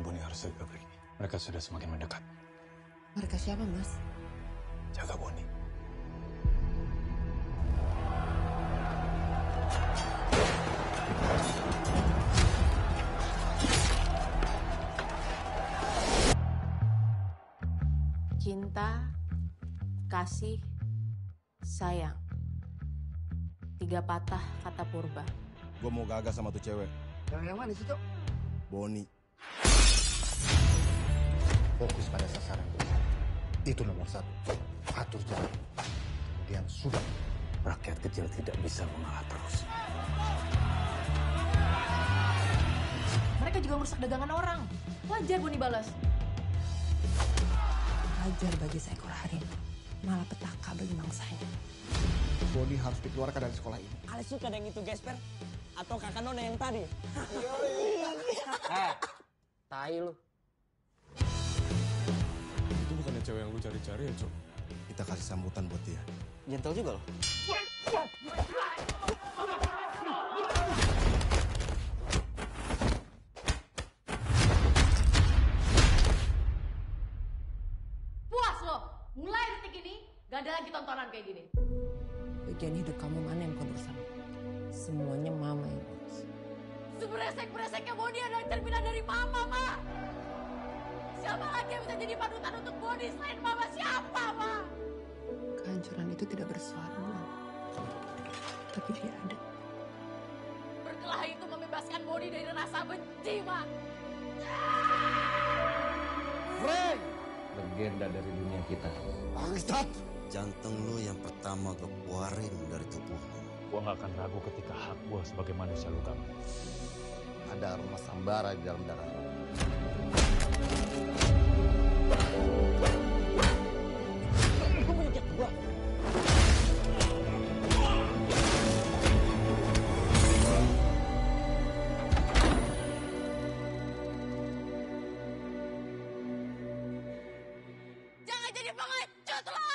harus segera pergi. Mereka sudah semakin mendekat. Mereka siapa, Mas? Jaga Boni. Cinta, kasih, sayang. Tiga patah kata purba. Gue mau gagas sama tuh cewek. Yang yang mana situ? Boni. Fokus pada sasaran. Itu nomor satu. Atur jalan. Kemudian sudah. Rakyat kecil tidak bisa mengalah terus. Mereka juga merusak dagangan orang. Wajar Boni balas. Wajar bagi seekor harimau. Malah petaka bagi mangsanya. Boni harus dikeluarkan dari sekolah ini. Ale suka dengan itu Gesper? Atau kakak Nona yang tadi? Eh, tai lu. Cewek yang lu cari-cari ya, Cok? Kita kasih sambutan buat dia. Gentle juga loh. Puas lo? Mulai detik ini, gak ada lagi tontonan kayak gini. Bagian hidup kamu mana yang bukan? Semuanya mama yang urus. Seberesek-bereseknya Boni adalah cerminan dari mama, Ma. Siapa lagi yang bisa jadi panutan untuk Boni selain mama? Siapa, Ma? Kehancuran itu tidak bersuara, Bulan. Tapi dia ada. Berkelahi itu membebaskan Boni dari rasa benci, Ma. Legenda dari dunia kita. Bangsat! Jantung lu yang pertama gue keluarin dari tubuhmu. Gua nggak akan ragu ketika hak gua sebagai manusia lu kamu. Ada aroma sambara di dalam darah. Gue បងអើយជួយថ្លៃ